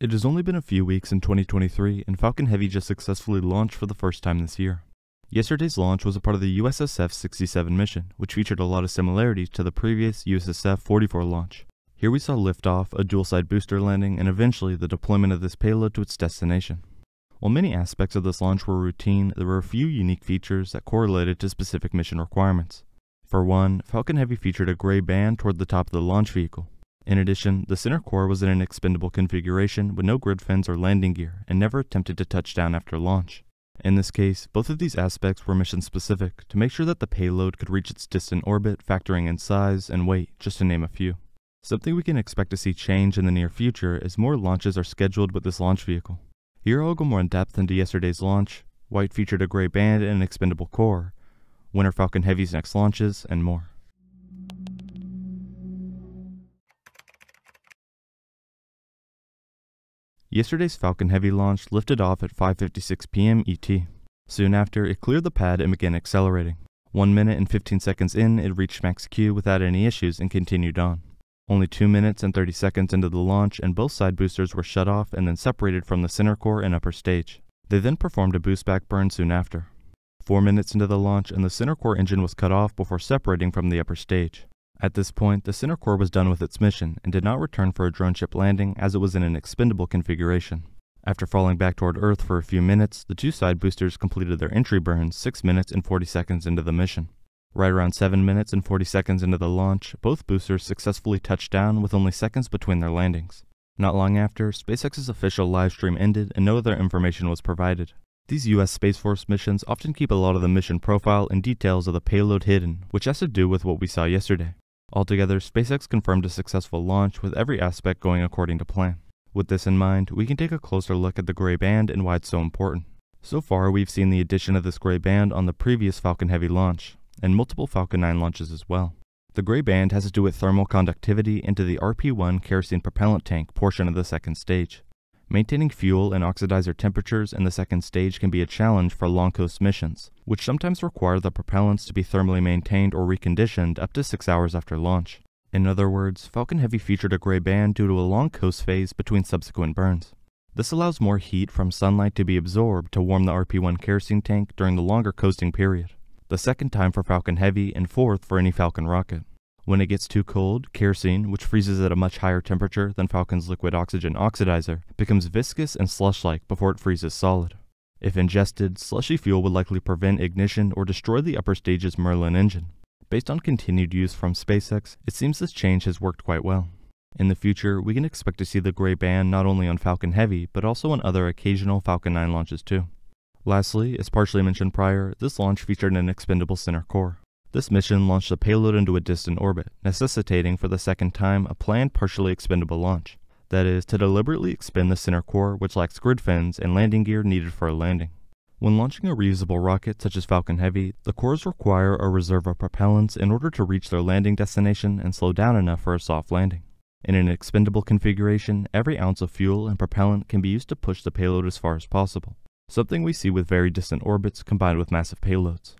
It has only been a few weeks in 2023, and Falcon Heavy just successfully launched for the first time this year. Yesterday's launch was a part of the USSF 67 mission, which featured a lot of similarities to the previous USSF 44 launch. Here we saw liftoff, a dual-side booster landing, and eventually the deployment of this payload to its destination. While many aspects of this launch were routine, there were a few unique features that correlated to specific mission requirements. For one, Falcon Heavy featured a gray band toward the top of the launch vehicle. In addition, the center core was in an expendable configuration with no grid fins or landing gear and never attempted to touch down after launch. In this case, both of these aspects were mission specific to make sure that the payload could reach its distant orbit, factoring in size and weight, just to name a few. Something we can expect to see change in the near future as more launches are scheduled with this launch vehicle. Here I'll go more in depth into yesterday's launch, White featured a gray band and an expendable core, Winter Falcon Heavy's next launches, and more. Yesterday's Falcon Heavy launch lifted off at 5.56 p.m. ET. Soon after, it cleared the pad and began accelerating. 1 minute and 15 seconds in, it reached max Q without any issues and continued on. Only 2 minutes and 30 seconds into the launch and both side boosters were shut off and then separated from the center core and upper stage. They then performed a boost back burn soon after. 4 minutes into the launch and the center core engine was cut off before separating from the upper stage. At this point, the center core was done with its mission and did not return for a drone ship landing as it was in an expendable configuration. After falling back toward Earth for a few minutes, the two side boosters completed their entry burns 6 minutes and 40 seconds into the mission. Right around 7 minutes and 40 seconds into the launch, both boosters successfully touched down with only seconds between their landings. Not long after, SpaceX's official livestream ended and no other information was provided. These US Space Force missions often keep a lot of the mission profile and details of the payload hidden, which has to do with what we saw yesterday. Altogether, SpaceX confirmed a successful launch with every aspect going according to plan. With this in mind, we can take a closer look at the gray band and why it's so important. So far, we've seen the addition of this gray band on the previous Falcon Heavy launch, and multiple Falcon 9 launches as well. The gray band has to do with thermal conductivity into the RP-1 kerosene propellant tank portion of the second stage. Maintaining fuel and oxidizer temperatures in the second stage can be a challenge for long coast missions, which sometimes require the propellants to be thermally maintained or reconditioned up to 6 hours after launch. In other words, Falcon Heavy featured a gray band due to a long coast phase between subsequent burns. This allows more heat from sunlight to be absorbed to warm the RP-1 kerosene tank during the longer coasting period the second time for Falcon Heavy, and fourth for any Falcon rocket. When it gets too cold, kerosene, which freezes at a much higher temperature than Falcon's liquid oxygen oxidizer, becomes viscous and slush-like before it freezes solid. If ingested, slushy fuel would likely prevent ignition or destroy the upper stage's Merlin engine. Based on continued use from SpaceX, it seems this change has worked quite well. In the future, we can expect to see the gray band not only on Falcon Heavy, but also on other occasional Falcon 9 launches too. Lastly, as partially mentioned prior, this launch featured an expendable center core. This mission launched the payload into a distant orbit, necessitating for the second time a planned partially expendable launch. That is, to deliberately expend the center core which lacks grid fins and landing gear needed for a landing. When launching a reusable rocket such as Falcon Heavy, the cores require a reserve of propellants in order to reach their landing destination and slow down enough for a soft landing. In an expendable configuration, every ounce of fuel and propellant can be used to push the payload as far as possible something we see with very distant orbits combined with massive payloads.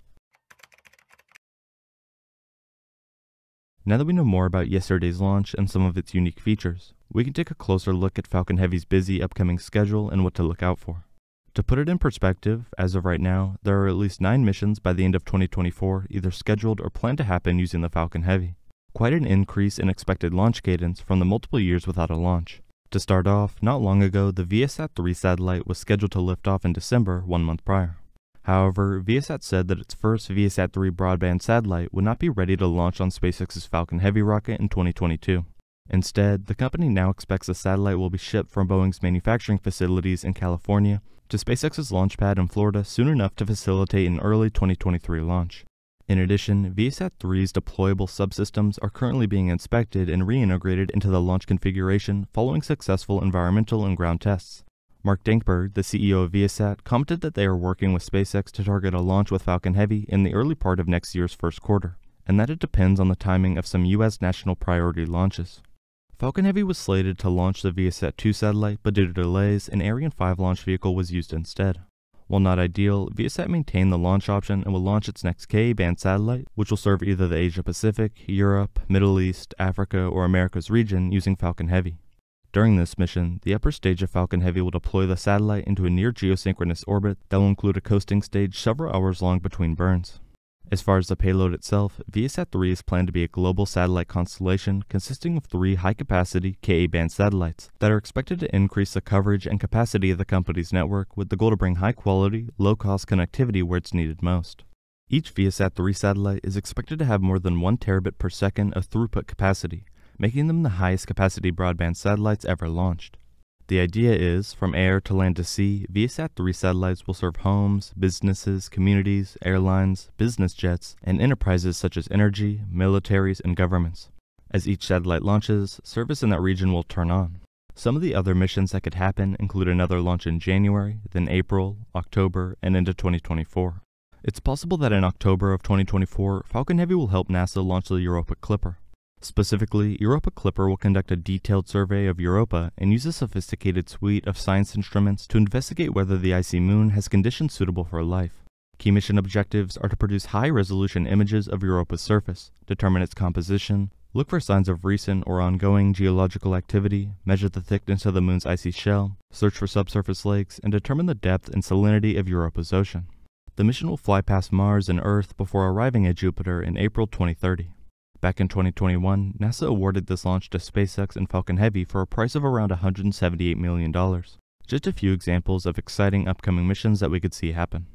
Now that we know more about yesterday's launch and some of its unique features, we can take a closer look at Falcon Heavy's busy upcoming schedule and what to look out for. To put it in perspective, as of right now, there are at least 9 missions by the end of 2024 either scheduled or planned to happen using the Falcon Heavy. Quite an increase in expected launch cadence from the multiple years without a launch. To start off, not long ago, the Viasat 3 satellite was scheduled to lift off in December, one month prior. However, Viasat said that its first Viasat 3 broadband satellite would not be ready to launch on SpaceX's Falcon Heavy rocket in 2022. Instead, the company now expects the satellite will be shipped from Boeing's manufacturing facilities in California to SpaceX's launch pad in Florida soon enough to facilitate an early 2023 launch. In addition, Viasat 3's deployable subsystems are currently being inspected and reintegrated into the launch configuration following successful environmental and ground tests. Mark Dankberg, the CEO of Viasat, commented that they are working with SpaceX to target a launch with Falcon Heavy in the early part of next year's first quarter, and that it depends on the timing of some U.S. national priority launches. Falcon Heavy was slated to launch the Viasat 2 satellite, but due to delays, an Ariane 5 launch vehicle was used instead. While not ideal, Viasat maintained the launch option and will launch its next Ka-band satellite, which will serve either the Asia Pacific, Europe, Middle East, Africa, or Americas region using Falcon Heavy. During this mission, the upper stage of Falcon Heavy will deploy the satellite into a near geosynchronous orbit that will include a coasting stage several hours long between burns. As far as the payload itself, Viasat-3 is planned to be a global satellite constellation consisting of three high-capacity Ka-band satellites that are expected to increase the coverage and capacity of the company's network with the goal to bring high-quality, low-cost connectivity where it's needed most. Each Viasat-3 satellite is expected to have more than 1 terabit per second of throughput capacity, making them the highest capacity broadband satellites ever launched. The idea is, from air to land to sea, Viasat 3 satellites will serve homes, businesses, communities, airlines, business jets, and enterprises such as energy, militaries, and governments. As each satellite launches, service in that region will turn on. Some of the other missions that could happen include another launch in January, then April, October, and into 2024. It's possible that in October of 2024, Falcon Heavy will help NASA launch the Europa Clipper. Specifically, Europa Clipper will conduct a detailed survey of Europa and use a sophisticated suite of science instruments to investigate whether the icy moon has conditions suitable for life. Key mission objectives are to produce high-resolution images of Europa's surface, determine its composition, look for signs of recent or ongoing geological activity, measure the thickness of the moon's icy shell, search for subsurface lakes, and determine the depth and salinity of Europa's ocean. The mission will fly past Mars and Earth before arriving at Jupiter in April 2030. Back in 2021, NASA awarded this launch to SpaceX and Falcon Heavy for a price of around $178 million. Just a few examples of exciting upcoming missions that we could see happen.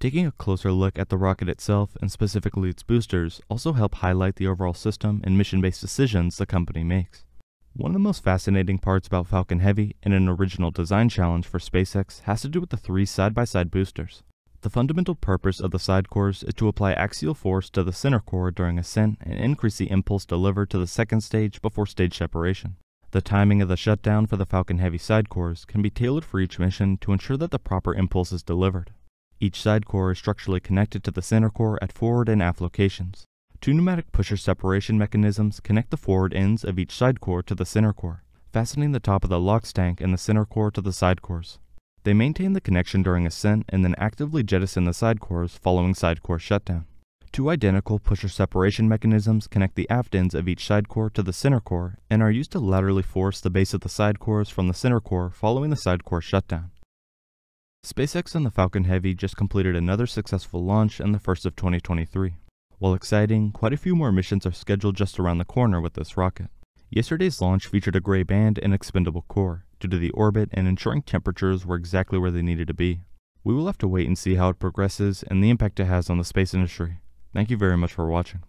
Taking a closer look at the rocket itself and specifically its boosters also help highlight the overall system and mission-based decisions the company makes. One of the most fascinating parts about Falcon Heavy and an original design challenge for SpaceX has to do with the three side-by-side -side boosters. The fundamental purpose of the side cores is to apply axial force to the center core during ascent and increase the impulse delivered to the second stage before stage separation. The timing of the shutdown for the Falcon Heavy side cores can be tailored for each mission to ensure that the proper impulse is delivered. Each side core is structurally connected to the center core at forward and aft locations. Two pneumatic pusher separation mechanisms connect the forward ends of each side core to the center core, fastening the top of the LOX tank and the center core to the side cores. They maintain the connection during ascent and then actively jettison the side cores following side core shutdown. Two identical pusher separation mechanisms connect the aft ends of each side core to the center core and are used to laterally force the base of the side cores from the center core following the side core shutdown. SpaceX and the Falcon Heavy just completed another successful launch in the first of 2023. While exciting, quite a few more missions are scheduled just around the corner with this rocket. Yesterday's launch featured a gray band and expendable core, due to the orbit and ensuring temperatures were exactly where they needed to be. We will have to wait and see how it progresses and the impact it has on the space industry. Thank you very much for watching.